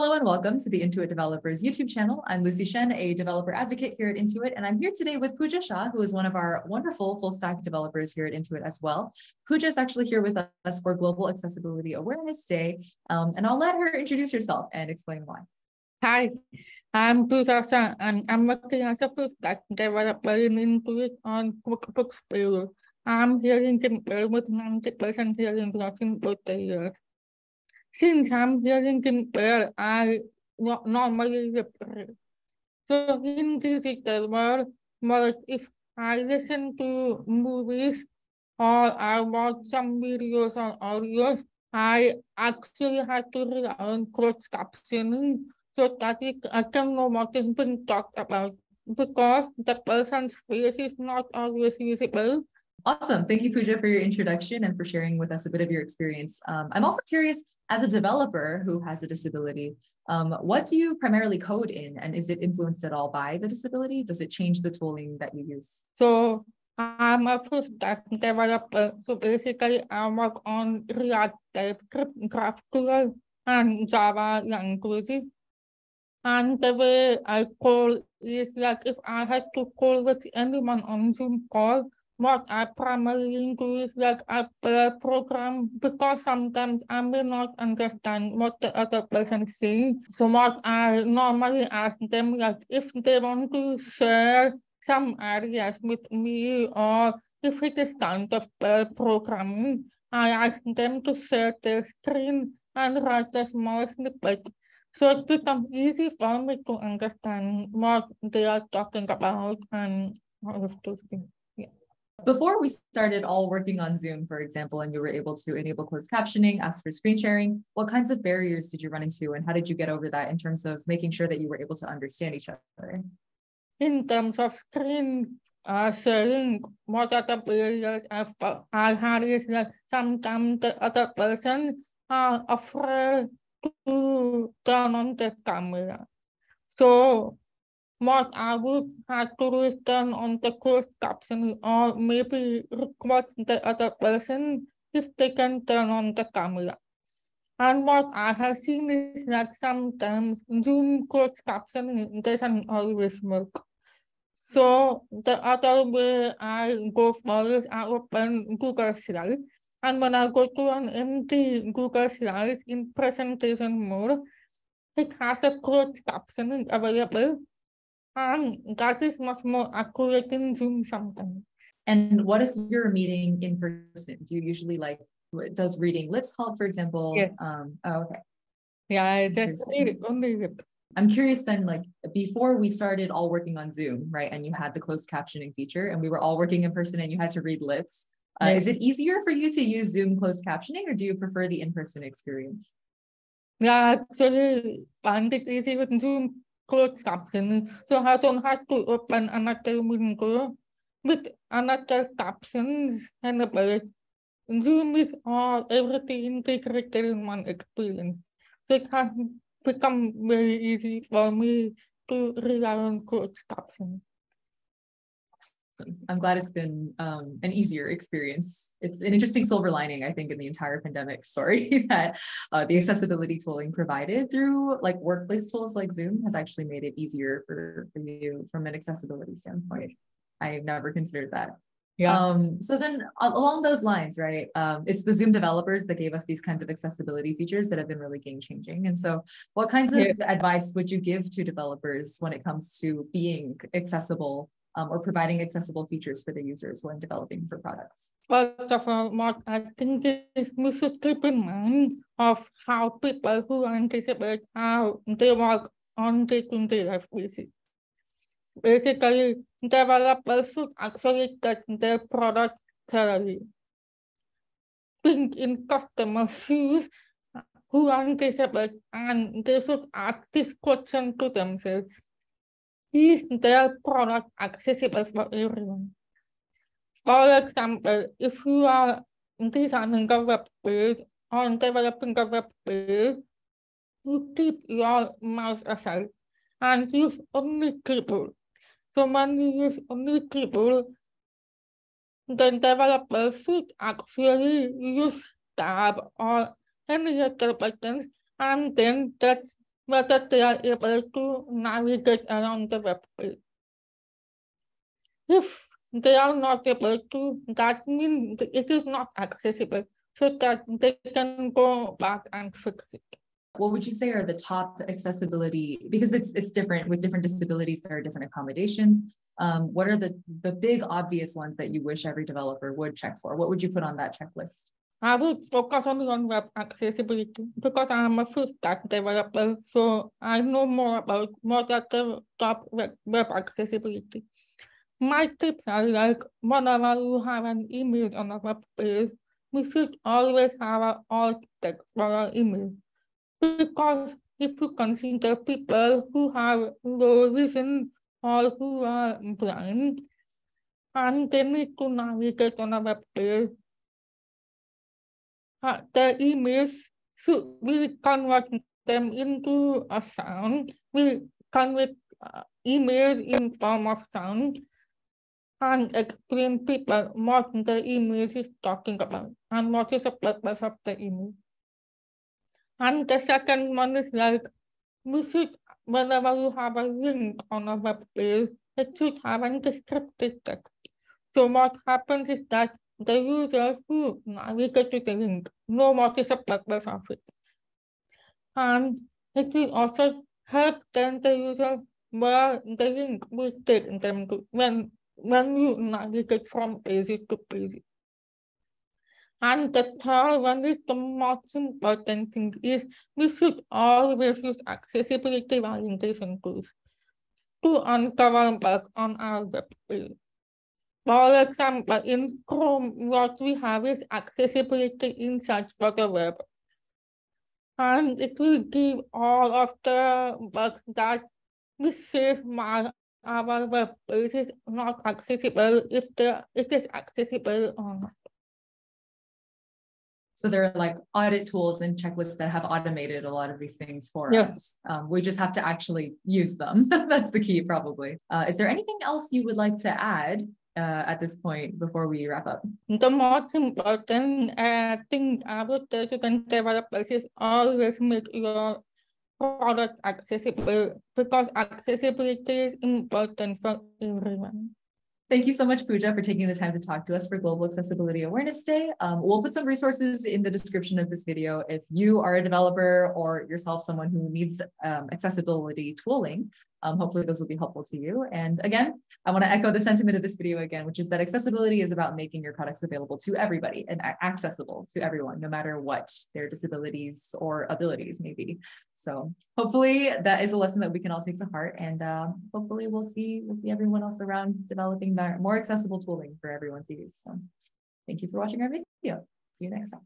Hello and welcome to the Intuit Developers YouTube channel. I'm Lucy Shen, a developer advocate here at Intuit, and I'm here today with Pooja Shah, who is one of our wonderful full stack developers here at Intuit as well. Pooja is actually here with us for Global Accessibility Awareness Day, um, and I'll let her introduce herself and explain why. Hi, I'm Pooja Shah, and I'm working as a full stack developer in Intuit on QuickBooks Builder. I'm hearing compared with 90% hearing loss in both the years. Since I'm hearing impaired, I normally repair. So in digital world, but if I listen to movies or I watch some videos or audios, I actually have to rely on closed captioning so that I can know what is being talked about because the person's face is not always visible Awesome. Thank you, Pooja, for your introduction and for sharing with us a bit of your experience. Um, I'm also curious, as a developer who has a disability, um, what do you primarily code in? And is it influenced at all by the disability? Does it change the tooling that you use? So I'm a full stack developer. So basically, I work on React, TypeScript, GraphQL, and Java languages. And the way I call is like if I had to call with anyone on Zoom call, what I primarily do is like I program because sometimes I may not understand what the other person is saying. So what I normally ask them like if they want to share some ideas with me or if it is kind of programming, I ask them to share their screen and write a small snippet. So it becomes easy for me to understand what they are talking about and all of those. Before we started all working on Zoom, for example, and you were able to enable closed captioning, ask for screen sharing, what kinds of barriers did you run into and how did you get over that in terms of making sure that you were able to understand each other? In terms of screen uh, sharing, what are the barriers I've, I had is that sometimes the other person are afraid to turn on the camera. So what I would have to do is turn on the closed caption or uh, maybe request the other person if they can turn on the camera. And what I have seen is that sometimes Zoom closed captioning doesn't always work. So the other way I go for is I open Google Slides. And when I go to an empty Google Slides in presentation mode, it has a closed captioning available um, that is much more accurate in Zoom sometimes. And what if you're meeting in person? Do you usually like, does reading lips help, for example? Yeah. Um, oh, okay. Yeah, I just read only lip. I'm curious then, like before we started all working on Zoom, right? And you had the closed captioning feature and we were all working in person and you had to read lips. Uh, yeah. Is it easier for you to use Zoom closed captioning or do you prefer the in-person experience? Yeah, actually, find it easy with Zoom closed captioning. So I don't have to open another window with another captions and about Zoom is all everything integrated in one experience. It has become very easy for me to rely on closed captioning. I'm glad it's been um, an easier experience. It's an interesting silver lining, I think, in the entire pandemic story that uh, the accessibility tooling provided through like workplace tools like Zoom has actually made it easier for, for you from an accessibility standpoint. I've never considered that. Yeah. Um, so then along those lines, right, um, it's the Zoom developers that gave us these kinds of accessibility features that have been really game changing. And so what kinds of yeah. advice would you give to developers when it comes to being accessible um, or providing accessible features for the users when developing for products? First of all, I think we should keep in mind of how people who anticipate how they work on day-to-day life basis. Basically, developers should actually get their product clearly. Think in customer shoes who anticipate and they should ask this question to themselves is their product accessible for everyone? For example, if you are designing a web page or developing a web page, you keep your mouse aside and use only keyboard. So when you use only keyboard, the developer should actually use tab or any other buttons and then that's whether they are able to navigate around the web page. If they are not able to, that means it is not accessible, so that they can go back and fix it. What would you say are the top accessibility, because it's it's different with different disabilities, there are different accommodations. Um, what are the, the big obvious ones that you wish every developer would check for? What would you put on that checklist? I would focus only on web accessibility because I'm a full stack developer, so I know more about what are the top web, web accessibility. My tips are like whenever you have an email on a web page, we should always have an alt text for our email. Because if you consider people who have low vision or who are blind, and they need to navigate on a web page, the emails we convert them into a sound. We convert uh, in form of sound and explain people what the email is talking about and what is the purpose of the email. And the second one is like we should, whenever you have a link on a web page, it should have a descriptive text. So what happens is that the users who navigate to the link know what is the purpose of it. And it will also help them the user where the link will take them to when when you navigate from pages to pages. And the third one is the most important thing is we should always use accessibility validation tools to uncover bugs on our web page. For example, in Chrome, what we have is Accessibility Insights for the web. And it will give all of the bugs that we my, our web page is not accessible if the, it is accessible or not. So there are like audit tools and checklists that have automated a lot of these things for Yes. us. Um, we just have to actually use them. That's the key, probably. Uh, is there anything else you would like to add uh, at this point before we wrap up? The most important uh, thing I would tell to the developers is always make your product accessible because accessibility is important for everyone. Thank you so much, Pooja, for taking the time to talk to us for Global Accessibility Awareness Day. Um, we'll put some resources in the description of this video. If you are a developer or yourself someone who needs um, accessibility tooling, um, hopefully those will be helpful to you. And again, I want to echo the sentiment of this video again, which is that accessibility is about making your products available to everybody and accessible to everyone, no matter what their disabilities or abilities may be. So hopefully that is a lesson that we can all take to heart, and uh, hopefully we'll see we'll see everyone else around developing more accessible tooling for everyone to use. So thank you for watching our video. See you next time.